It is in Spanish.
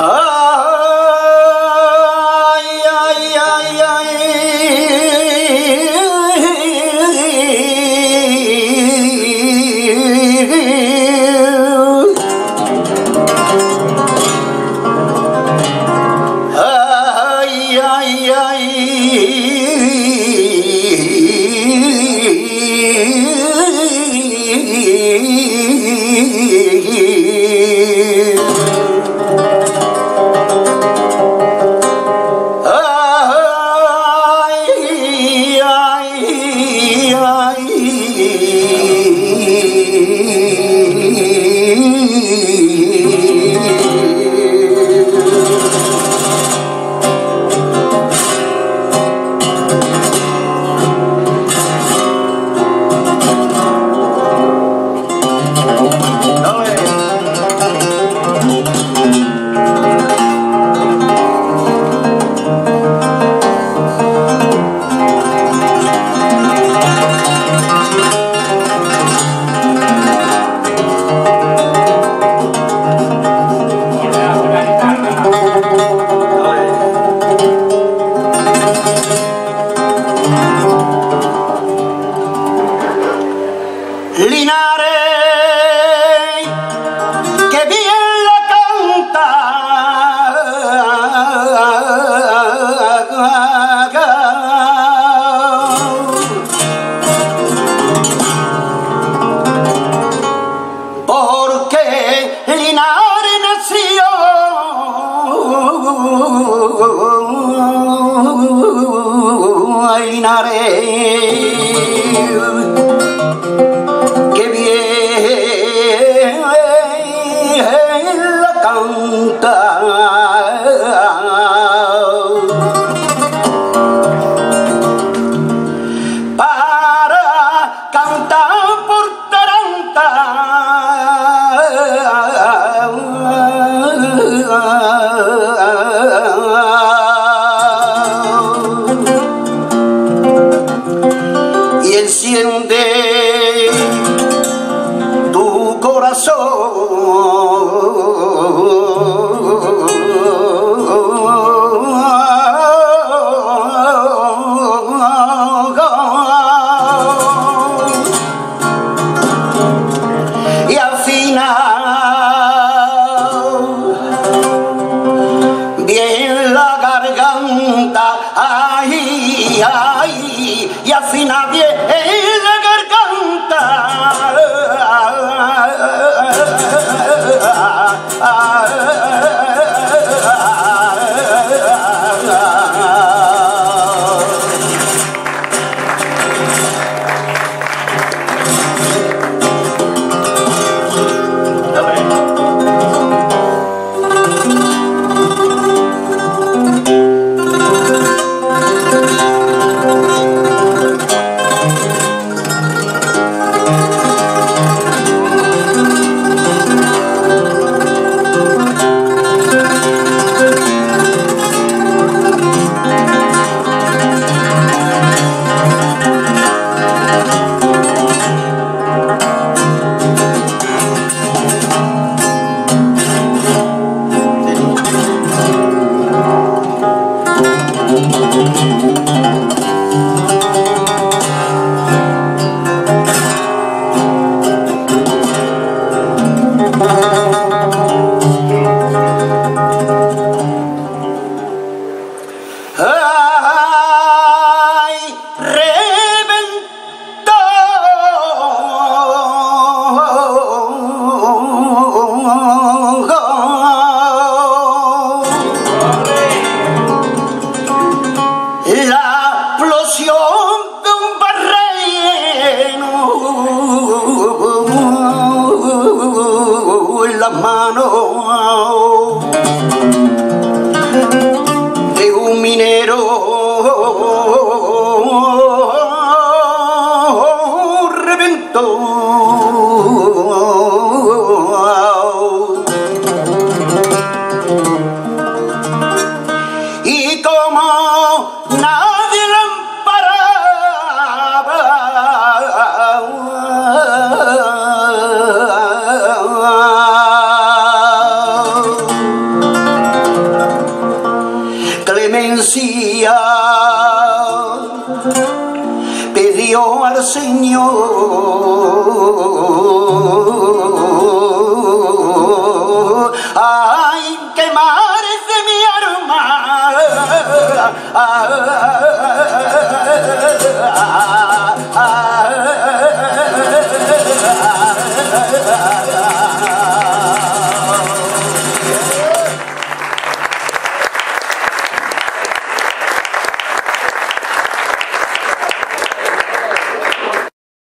up. you y como nadie la amparaba clemencia Señor. Ay, quemarse mi alma. Ay,